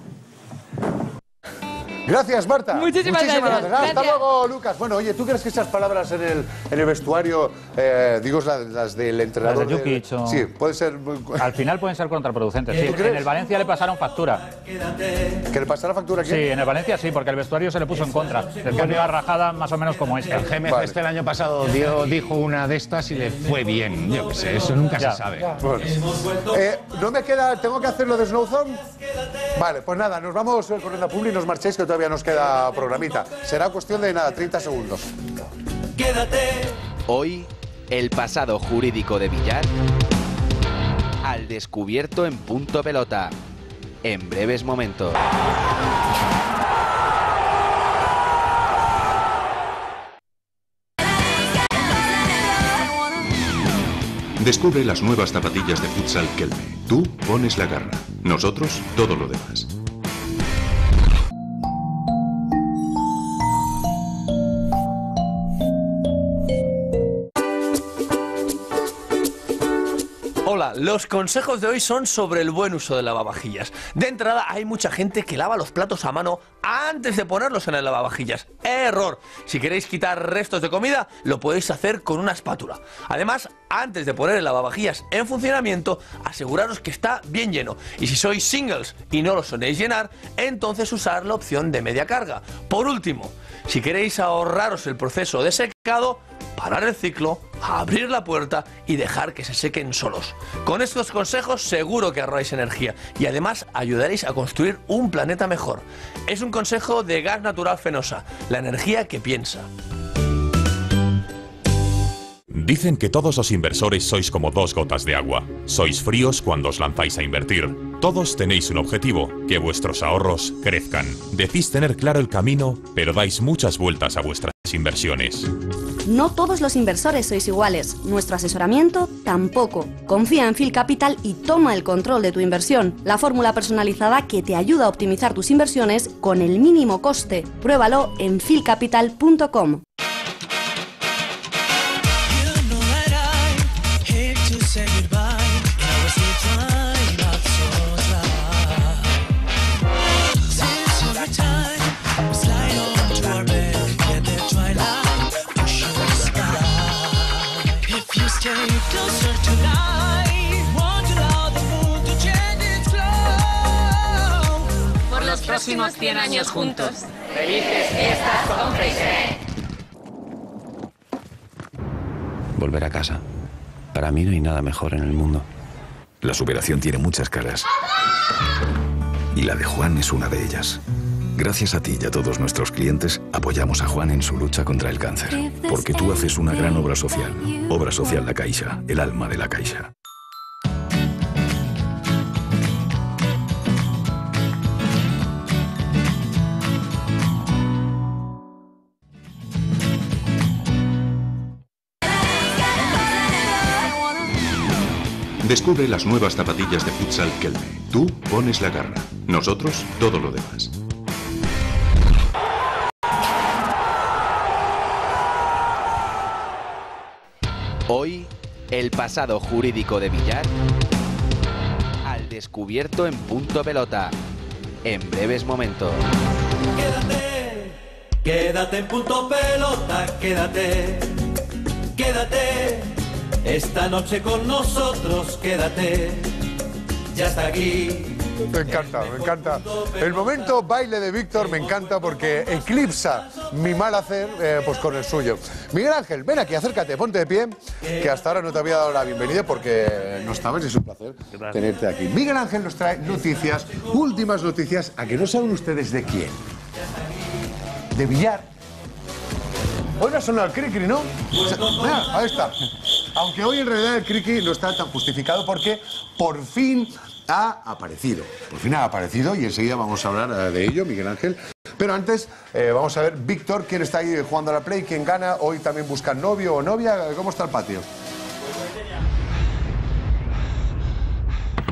S3: Gracias, Marta.
S11: Muchísimas gracias.
S3: Hasta
S11: Gracias.
S3: luego, Lucas. Bueno, oye, ¿tú crees que esas palabras en el, en el vestuario, eh, digo, las, las del entrenador?
S1: Las de
S3: del-
S1: o-
S3: Sí, puede ser. muy-
S1: Al final pueden ser contraproducentes. Sí, en el Valencia le pasaron factura.
S3: ¿Que le pasara factura aquí?
S1: Sí, en el Valencia sí, porque el vestuario se le puso en contra. Después de una rajada más o menos como esta.
S5: El GMC este el año pasado dio- dijo una de estas y le fue bien. Yo qué sé, eso nunca
S1: Ya.
S5: se sabe.
S3: Bueno. Eh, no me queda, tengo que hacer lo de Snowzone. Vale, pues nada, nos vamos eh, corriendo a Publi y nos marchéis que todavía nos queda programita. Será cuestión de nada, 30 segundos.
S19: Hoy, el pasado jurídico de Villar al descubierto en punto pelota. En breves momentos.
S20: Descubre las nuevas zapatillas de futsal Kelme. Tú pones la garra, nosotros todo lo demás.
S21: Los consejos de hoy son sobre el buen uso de lavavajillas. De entrada, hay mucha gente que lava los platos a mano antes de ponerlos en el lavavajillas. Error. Si queréis quitar restos de comida, lo podéis hacer con una espátula. Además, antes de poner el lavavajillas en funcionamiento, aseguraros que está bien lleno. Y si sois singles y no lo soléis llenar, entonces usar la opción de media carga. Por último, si queréis ahorraros el proceso de secado, parar el ciclo, abrir la puerta y dejar que se sequen solos. Con estos consejos seguro que ahorráis energía y además ayudaréis a construir un planeta mejor. Es un consejo de gas natural fenosa, la energía que piensa.
S20: Dicen que todos los inversores sois como dos gotas de agua. Sois fríos cuando os lanzáis a invertir. Todos tenéis un objetivo, que vuestros ahorros crezcan. Decís tener claro el camino, pero dais muchas vueltas a vuestras inversiones.
S22: No todos los inversores sois iguales. Nuestro asesoramiento tampoco. Confía en Phil Capital y toma el control de tu inversión. La fórmula personalizada que te ayuda a optimizar tus inversiones con el mínimo coste. Pruébalo en philcapital.com.
S23: próximos 100 años juntos. Felices fiestas con Freixenet.
S24: Volver a casa. Para mí no hay nada mejor en el mundo.
S25: La superación tiene muchas caras. Y la de Juan es una de ellas. Gracias a ti y a todos nuestros clientes, apoyamos a Juan en su lucha contra el cáncer. Porque tú haces una gran obra social. Obra social La Caixa, el alma de la Caixa.
S20: Descubre las nuevas zapatillas de futsal Kelme. Tú pones la garra, nosotros todo lo demás.
S19: Hoy, el pasado jurídico de Villar al descubierto en punto pelota. En breves momentos.
S26: Quédate en punto pelota, quédate, quédate. Esta noche con nosotros, quédate. Ya está aquí
S3: Me encanta, me encanta. El momento baile de Víctor me encanta porque eclipsa mi mal hacer eh, pues con el suyo. Miguel Ángel, ven aquí, acércate, ponte de pie, que hasta ahora no te había dado la bienvenida porque no estabas y es un placer tenerte aquí. Miguel Ángel nos trae noticias, últimas noticias, a que no saben ustedes de quién. De Villar. Hoy no ha sonado el criqui, ¿no? O sea, mira, ahí está. Aunque hoy en realidad el criqui no está tan justificado porque por fin ha aparecido. Por fin ha aparecido y enseguida vamos a hablar eh, de ello, Miguel Ángel. Pero antes eh, vamos a ver, Víctor, quién está ahí jugando a la Play, quién gana. Hoy también buscan novio o novia. ¿Cómo está el patio?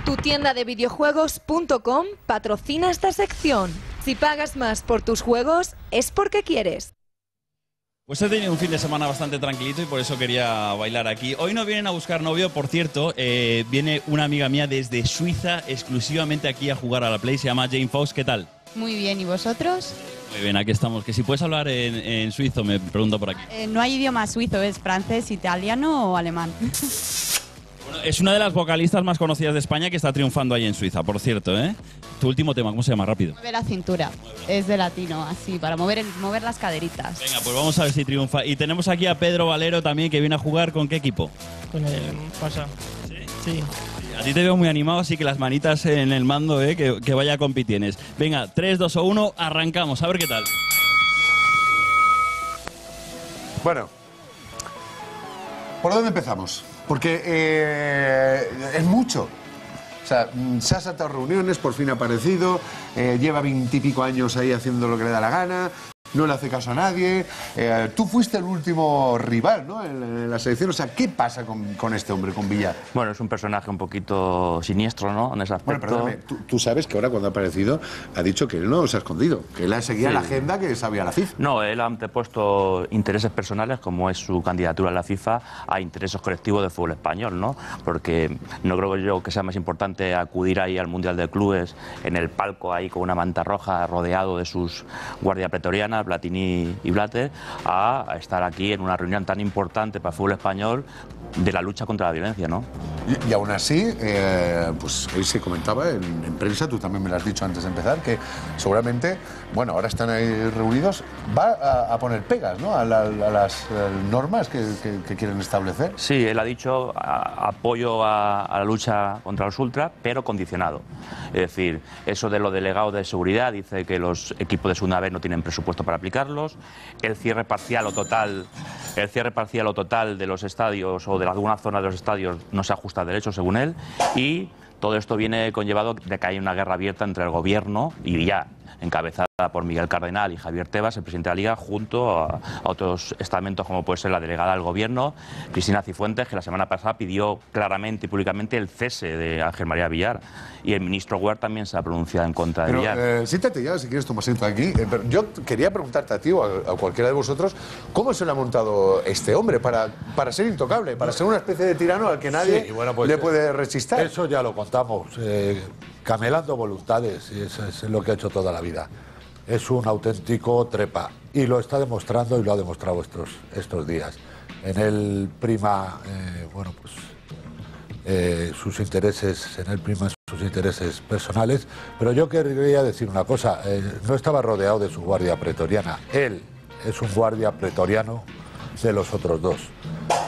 S27: Tu tienda de videojuegos.com patrocina esta sección. Si pagas más por tus juegos, es porque quieres.
S28: Pues he tenido un fin de semana bastante tranquilito y por eso quería bailar aquí. Hoy no vienen a buscar novio, por cierto, eh, viene una amiga mía desde Suiza exclusivamente aquí a jugar a la Play, se llama Jane Fox, ¿qué tal?
S29: Muy bien, ¿y vosotros?
S28: Muy bien, aquí estamos. Que si puedes hablar en, en suizo, me pregunto por aquí.
S29: Eh, no hay idioma suizo, es francés, italiano o alemán.
S28: Es una de las vocalistas más conocidas de España que está triunfando ahí en Suiza, por cierto, ¿eh? Tu último tema, ¿cómo se llama? Rápido.
S29: Mueve la cintura, es de latino, así, para mover, el- mover las caderitas.
S28: Venga, pues vamos a ver si triunfa. Y tenemos aquí a Pedro Valero también, que viene a jugar con qué equipo.
S30: Con el pasa. Sí.
S28: A ti te veo muy animado, así que las manitas en el mando, ¿eh? que, que vaya compi tienes. Venga, 3, 2 o 1, arrancamos, a ver qué tal.
S3: Bueno, ¿por dónde empezamos? Porque eh, es mucho. O sea, mm, se ha saltado reuniones, por fin ha aparecido, eh, lleva veintipico años ahí haciendo lo que le da la gana, no le hace caso a nadie. Eh, tú fuiste el último rival, ¿no? En, en la selección. O sea, ¿qué pasa con, con este hombre, con Villar?
S31: Bueno, es un personaje un poquito siniestro, ¿no? En ese
S3: Bueno,
S31: aspecto.
S3: perdóname, tú, tú sabes que ahora cuando ha aparecido ha dicho que él no se ha escondido, que él seguía
S31: Sí.
S3: la agenda que sabía la FIFA.
S31: No, él ha antepuesto intereses personales, como es su candidatura a la FIFA, a intereses colectivos del fútbol español, ¿no? Porque no creo yo que sea más importante acudir ahí al Mundial de Clubes en el palco ahí con una manta roja rodeado de sus guardias pretorianas, Platini y Blatter, a estar aquí en una reunión tan importante para el fútbol español de la lucha contra la violencia, ¿no?
S3: Y, y aún así, eh, pues hoy se comentaba en, en prensa, tú también me lo has dicho antes de empezar, que seguramente, bueno, ahora están ahí reunidos, va a, a poner pegas ¿no? a, la- a las eh, normas que, que- que quieren establecer.
S31: Sí, él ha dicho a- apoyo a, a la lucha contra los ultras, pero condicionado. Es decir, eso de los delegados de seguridad dice que los equipos de segunda vez no tienen presupuesto para aplicarlos, el cierre parcial o total, el cierre parcial o total de los estadios o de alguna zona de los estadios no se ajusta derecho según él y todo esto viene conllevado de que hay una guerra abierta entre el gobierno y ya encabezada por Miguel Cardenal y Javier Tebas, el presidente de la Liga, junto a, a otros estamentos como puede ser la delegada del gobierno, Cristina Cifuentes, que la semana pasada pidió claramente y públicamente el cese de Ángel María Villar. Y el ministro Huert también se ha pronunciado en contra de
S3: Pero
S31: Villar.
S3: eh, siéntate ya, si quieres tomar asiento aquí. Eh, pero yo quería preguntarte a ti o a, a cualquiera de vosotros, ¿cómo se le ha montado este hombre para, para ser intocable, para ser una especie de tirano al que nadie
S2: Sí, bueno, pues,
S3: le puede resistir?
S2: Eso ya lo contamos. eh, camelando voluntades, y eso es lo que ha hecho toda la vida. Es un auténtico trepa. Y lo está demostrando y lo ha demostrado estos, estos días. En él prima, eh, bueno, pues eh, sus intereses, en él prima sus intereses personales. Pero yo querría decir una cosa, eh, no estaba rodeado de su guardia pretoriana. Él es un guardia pretoriano de los otros dos.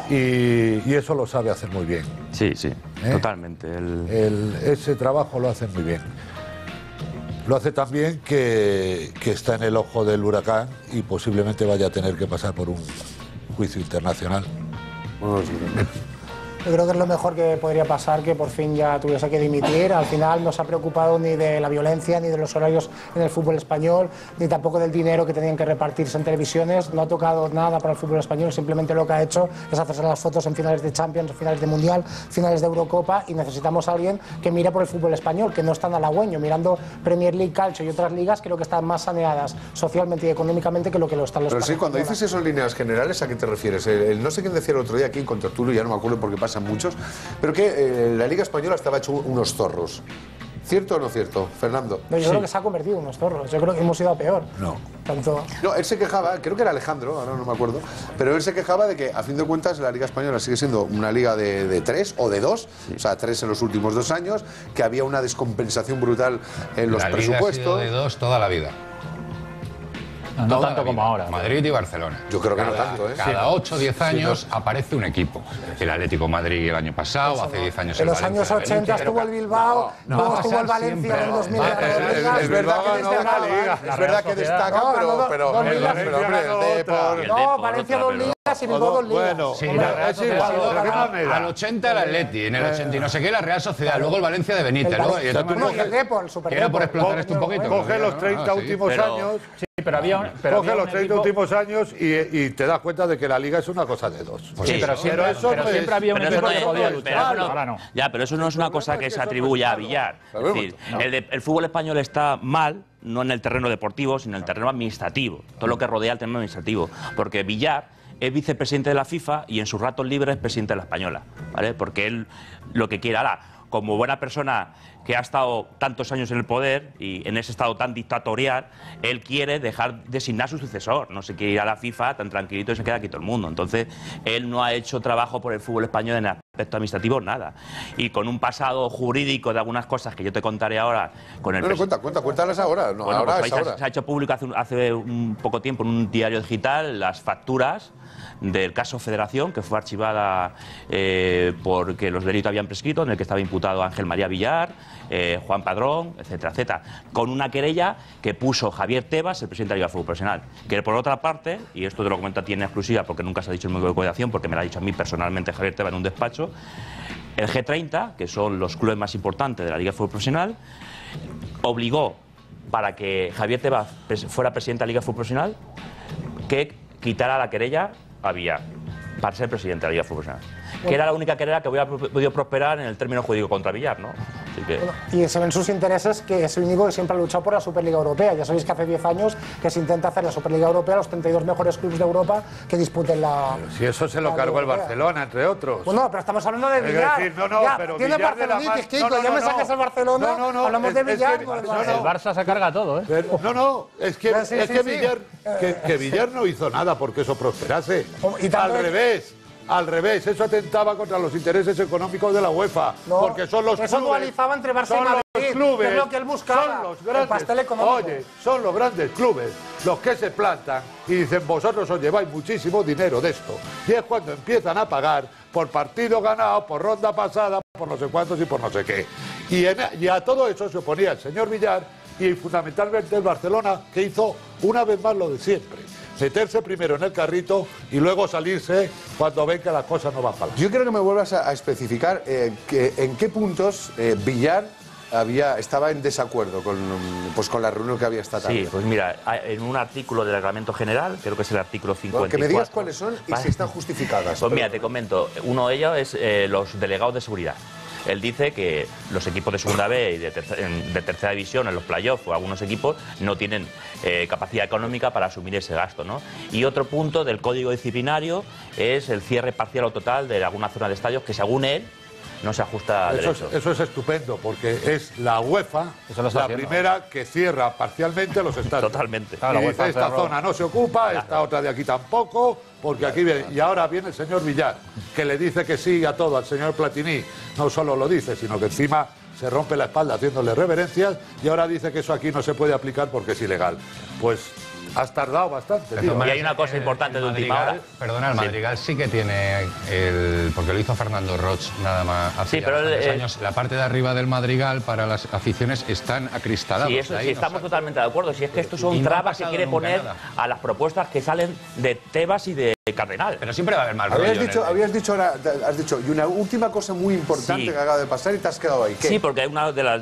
S2: Y, y eso lo sabe hacer muy bien.
S31: Sí, sí,
S2: ¿Eh?
S31: totalmente. El-
S2: El- ese trabajo lo hace muy bien. Lo hace también que, que está en el ojo del huracán y posiblemente vaya a tener que pasar por un juicio internacional.
S4: Yo creo que es lo mejor que podría pasar que por fin ya tuviese que dimitir. Al final no se ha preocupado ni de la violencia, ni de los horarios en el fútbol español, ni tampoco del dinero que tenían que repartirse en televisiones. No ha tocado nada para el fútbol español, simplemente lo que ha hecho es hacerse las fotos en finales de Champions, finales de Mundial, finales de Eurocopa y necesitamos a alguien que mire por el fútbol español, que no es tan halagüeño, mirando Premier League, Calcio y otras ligas, creo que están más saneadas socialmente y económicamente que lo que lo están los
S3: Pero sí, cuando dices eso en líneas generales, ¿a qué te refieres? El, el no sé quién decía el otro día aquí con Tertulio, ya no me acuerdo porque pasan muchos, pero que eh, la Liga Española estaba hecho unos zorros. ¿Cierto o no cierto, Fernando?
S4: No, yo creo que se ha convertido en unos zorros. Yo creo que hemos ido a peor.
S3: No.
S4: Tanto.
S3: No, él se quejaba, creo que era Alejandro, ahora no me acuerdo, pero él se quejaba de que, a fin de cuentas, la Liga Española sigue siendo una liga de, de tres o de dos, o sea, tres en los últimos dos años, que había una descompensación brutal en los
S5: la Liga ha sido
S3: presupuestos.
S5: de dos toda la vida.
S1: No, tanto como ahora.
S5: Madrid y Barcelona.
S3: Yo creo que no
S5: Cada-
S3: tanto, ¿eh?
S5: Cada
S3: Sí.
S5: 8 o 10 años aparece un equipo. El Atlético Madrid el año pasado, hace 10 años
S4: En
S5: el
S4: los años
S5: Valencia,
S4: 80 estuvo el Bilbao,
S5: no,
S4: luego estuvo el Valencia en el
S5: siempre.
S4: 2000.
S5: Va-
S4: ganó
S5: es-
S3: verdad que
S4: No,
S3: destaca,
S4: no,
S3: es verdad que destaca,
S4: No,
S3: pero, el
S4: No, Valencia dos ligas y Bilbao dos ligas.
S3: Bueno,
S5: Sí, la Real Sociedad,
S3: da.
S5: al 80 el Atleti, en el 80 y no sé qué la Real Sociedad, luego el Valencia de Benítez.
S4: El
S5: luego- y todas
S4: no, el Depor, el Super
S5: Era por explotar esto un poquito.
S2: Coge los
S5: ¿no?
S2: 30
S5: Ah, sí.
S2: últimos años.
S1: Pero había un- pero
S2: coge
S1: había
S2: los
S1: un
S2: 30
S1: equipo-
S2: últimos años y, y te das cuenta de que la liga es una cosa de dos.
S1: Sí, pero siempre-
S2: eso
S1: pero
S2: no
S1: siempre
S2: es-
S1: había un equipo
S31: no
S1: que
S31: es-
S1: podía
S31: pero
S1: luchar.
S31: eso no-
S1: Ahora no.
S31: Ya, pero eso no es una cosa que se atribuye a Villar. Es decir, el, de- el fútbol español está mal, no en el terreno deportivo, sino en el terreno administrativo. Todo lo que rodea el terreno administrativo. Porque Villar es vicepresidente de la FIFA y en sus ratos libres es presidente de la Española. ¿Vale? Porque él lo que quiere ahora, como buena persona que ha estado tantos años en el poder y en ese estado tan dictatorial, él quiere dejar designar su sucesor. No se quiere ir a la FIFA tan tranquilito y se queda aquí todo el mundo. Entonces, él no ha hecho trabajo por el fútbol español en aspecto administrativo, nada. Y con un pasado jurídico de algunas cosas que yo te contaré ahora con el
S3: No, no, cuenta, cuenta, cuéntalas ahora. No,
S31: bueno,
S3: ahora
S31: pues
S3: es
S31: se,
S3: ahora.
S31: se ha hecho público hace hace un poco tiempo en un diario digital las facturas del caso Federación, que fue archivada eh, porque los delitos habían prescrito, en el que estaba imputado Ángel María Villar, eh, Juan Padrón, etcétera, etcétera, con una querella que puso Javier Tebas, el presidente de la Liga Fútbol Profesional. Que por otra parte, y esto te lo comento a en exclusiva porque nunca se ha dicho en medio de comunicación, porque me lo ha dicho a mí personalmente Javier Tebas en un despacho, el G30, que son los clubes más importantes de la Liga Fútbol Profesional, obligó para que Javier Tebas fuera presidente de la Liga Fútbol Profesional que quitara la querella a Villar para ser presidente de la Liga de Que era la única querella que hubiera podido prosperar en el término jurídico contra Villar, ¿no? Así que...
S4: Y se ven sus intereses, que es el único que siempre ha luchado por la Superliga Europea. Ya sabéis que hace 10 años que se intenta hacer la Superliga Europea, los 32 mejores clubes de Europa que disputen la.
S2: Si eso se lo cargó el. Barcelona, entre otros.
S4: Pues no, pero estamos hablando de Villar.
S2: decir, no, no,
S4: ya,
S2: pero
S4: tiene
S2: Villar de la
S4: Barcelonitis,
S2: más-
S4: Kiko,
S2: no, no,
S4: ya me
S2: no,
S4: sacas el Barcelona,
S2: no, no, no,
S4: hablamos
S2: es-
S4: de
S2: es que-
S4: Villar. el Barça.
S1: El Barça se carga todo, ¿eh?
S2: Pero- no, no, es que,
S4: Sí,
S2: es
S4: sí,
S2: que,
S4: sí.
S2: Villar, que, que Villar no hizo nada porque eso prosperase.
S4: y
S2: al revés, al revés, eso atentaba contra los intereses económicos de la UEFA.
S4: No,
S2: porque son los
S4: eso
S2: clubes.
S4: dualizaba entre y
S2: son
S4: Madrid,
S2: los
S4: que
S2: clubes,
S4: es lo que él buscaba,
S2: Son los grandes. Oye, son los grandes clubes los que se plantan y dicen vosotros os lleváis muchísimo dinero de esto. Y es cuando empiezan a pagar por partido ganado, por ronda pasada, por no sé cuántos y por no sé qué. Y, en- y a todo eso se oponía el señor Villar y fundamentalmente el Barcelona, que hizo una vez más lo de siempre. Meterse primero en el carrito y luego salirse cuando ven que las cosas no van para.
S3: Yo quiero que me vuelvas a, a especificar eh, que- en qué puntos eh, Villar había, estaba en desacuerdo con, pues, con la reunión que había esta tarde.
S31: Sí, pues mira, en un artículo del reglamento general, creo que es el artículo 54.
S3: que me digas cuáles son y
S31: Vale.
S3: si están justificadas.
S31: Pues mira, te comento, uno de ellos es eh, los delegados de seguridad. Él dice que los equipos de segunda B y de, terce- en- de tercera división, en los playoffs o algunos equipos, no tienen eh, capacidad económica para asumir ese gasto. ¿no? Y otro punto del código disciplinario es el cierre parcial o total de alguna zona de estadios que, según él, no se ajusta
S2: Eso es,
S31: derecho.
S2: eso es estupendo, porque es la UEFA
S31: Eso
S2: la
S31: haciendo.
S2: primera que cierra parcialmente los estadios.
S31: Totalmente.
S2: Y
S31: Claro, la
S2: dice,
S31: UEFA
S2: esta
S31: cerró.
S2: zona no se ocupa, esta otra de aquí tampoco, porque aquí viene. Y ahora viene el señor Villar, que le dice que sí a todo al señor Platini. No solo lo dice, sino que encima se rompe la espalda haciéndole reverencias y ahora dice que eso aquí no se puede aplicar porque es ilegal. Pues has tardado bastante, tío.
S31: Y hay una cosa importante de última hora.
S5: Perdona, el. Madrigal sí que tiene el. Porque lo hizo Fernando Roch nada más hace
S31: Sí, pero él, eh,
S5: años. La parte de arriba del Madrigal para las aficiones están acristalados.
S31: Sí, eso,
S5: De ahí
S31: sí,
S5: no
S31: estamos totalmente de acuerdo. Si es que estos
S5: Y
S31: son trabas que quiere poner
S5: nada.
S31: a las propuestas que salen de Tebas y de Cardenal.
S5: Pero siempre va a haber mal
S3: Habías dicho, habías dicho ahora, has dicho, y una última cosa muy importante
S31: Sí.
S3: que acaba de pasar y te has quedado ahí. ¿Qué?
S31: Sí, porque hay una de la,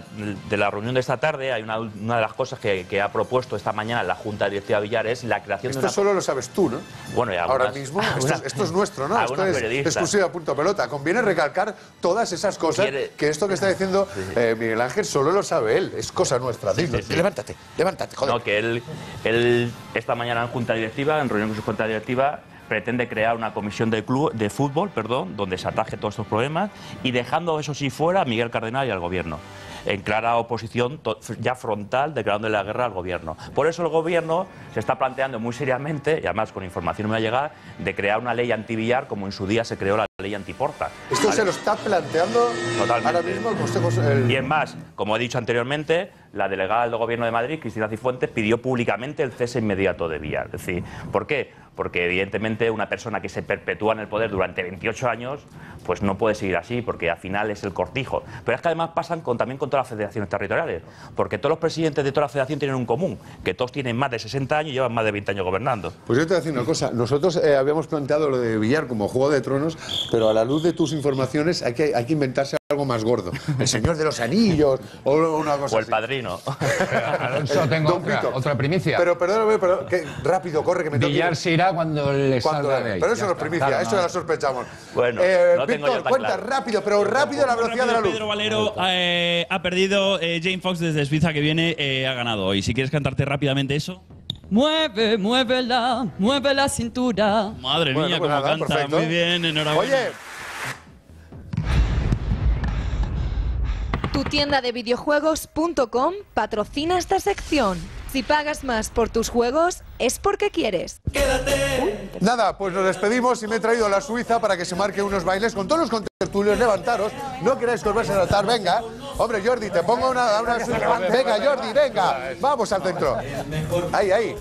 S31: de la reunión de esta tarde, hay una, una de las cosas que, que ha propuesto esta mañana la Junta Directiva Villar es la creación
S3: Esto
S31: de una...
S3: solo lo sabes tú, ¿no?
S31: Bueno, y
S3: Ahora
S31: algunas-
S3: mismo, esto, es,
S31: algunas-
S3: esto es nuestro, ¿no? Esto es exclusiva punto pelota. Conviene recalcar todas esas cosas
S31: Quiere-
S3: que esto que está diciendo eh, Miguel Ángel solo lo sabe él. Es cosa nuestra. Dilo.
S31: sí, sí.
S3: Levántate, levántate, joder.
S31: No, que él, él esta mañana en Junta Directiva, en reunión con su Junta Directiva, pretende crear una comisión de, club, de fútbol perdón, donde se ataje todos estos problemas y dejando eso sí fuera a Miguel Cardenal y al gobierno. En clara oposición ya frontal, declarándole la guerra al gobierno. Por eso el gobierno se está planteando muy seriamente, y además con información me va a llegar, de crear una ley antibillar como en su día se creó la ley antiporta.
S3: Esto
S31: ¿vale?
S3: se lo está planteando
S31: Totalmente.
S3: ahora mismo el Consejo. el-
S31: Y es más, como he dicho anteriormente, la delegada del Gobierno de Madrid, Cristina Cifuentes, pidió públicamente el cese inmediato de Villar. Es decir, ¿por qué? Porque evidentemente una persona que se perpetúa en el poder durante 28 años, pues no puede seguir así, porque al final es el cortijo. Pero es que además pasan con, también con todas las federaciones territoriales, porque todos los presidentes de toda la federación tienen un común, que todos tienen más de 60 años y llevan más de 20 años gobernando.
S3: Pues yo te voy a decir una cosa. Nosotros eh, habíamos planteado lo de Villar como Juego de Tronos, pero a la luz de tus informaciones hay que, hay que inventarse algo más gordo. El Señor de los Anillos o una cosa
S31: O el
S3: así.
S31: padrino.
S5: Alonso, tengo otra, primicia.
S3: Pero perdóname, pero que rápido, corre, que me tengo que ir.
S5: Villar se irá cuando le
S3: Cuando-
S5: salga de ahí.
S3: Pero eso
S5: Ya
S3: no es primicia,
S5: Claro,
S3: eso
S5: no.
S3: ya lo sospechamos.
S31: Bueno,
S3: Eh,
S31: no tengo
S3: Víctor,
S31: yo tan
S3: cuenta
S31: claro.
S3: rápido, pero rápido a la velocidad de la luz.
S28: Pedro Valero eh, ha perdido. eh, Jane Fox desde Suiza que viene eh, ha ganado hoy. Si quieres cantarte rápidamente eso.
S29: Mueve, muévela, mueve la cintura.
S28: Madre
S29: Bueno,
S28: mía,
S29: pues
S28: cómo
S29: nada,
S28: canta.
S29: perfecto.
S28: Muy bien, enhorabuena.
S3: Oye,
S7: Tu tienda de videojuegos.com patrocina esta sección. Si pagas más por tus juegos, es porque quieres.
S3: Nada, pues nos despedimos y me he traído la Suiza para que se marque unos bailes con todos los contertulios. Levantaros, no queráis que os vais a levantar, venga. Hombre, Jordi, te pongo una. Venga, Jordi, venga. Vamos al centro. Ahí, ahí.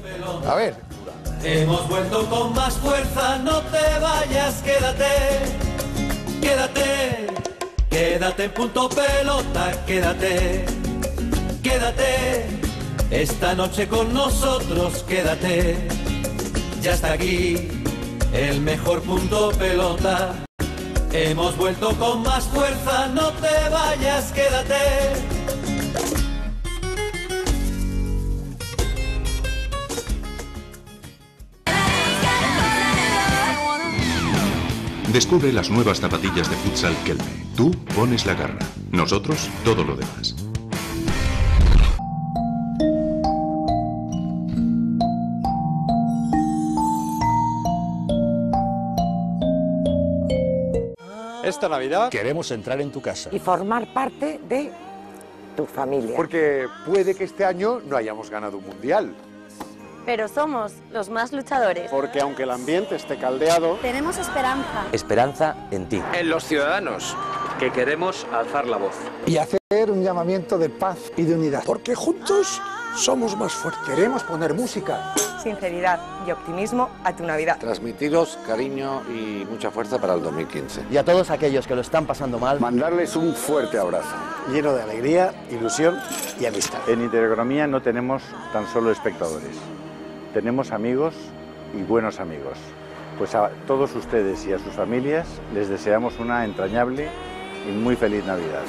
S3: A ver.
S21: Hemos vuelto con más fuerza, no te vayas, quédate, quédate, quédate en punto pelota, quédate, quédate, esta noche con nosotros, quédate, ya está aquí el mejor punto pelota. Hemos vuelto con más fuerza, no te vayas, quédate.
S26: Descubre las nuevas zapatillas de futsal Kelme. Tú pones la garra, nosotros todo lo demás.
S32: Esta Navidad queremos entrar en tu casa.
S33: y formar parte de tu familia.
S3: Porque puede que este año no hayamos ganado un mundial.
S11: Pero somos los más luchadores.
S32: Porque aunque el ambiente esté caldeado,
S11: Tenemos esperanza.
S32: esperanza en ti. En los ciudadanos, que queremos alzar la voz.
S34: y hacer un llamamiento de paz y de unidad. Porque juntos somos más fuertes. Queremos poner música.
S33: Sinceridad y optimismo a tu Navidad.
S35: Transmitiros cariño y mucha fuerza para el 2015.
S34: Y a todos aquellos que lo están pasando mal, mandarles un fuerte abrazo. Lleno de alegría, ilusión y amistad.
S36: En Intereconomía no tenemos tan solo espectadores, tenemos amigos y buenos amigos. Pues a todos ustedes y a sus familias les deseamos una entrañable y muy feliz Navidad.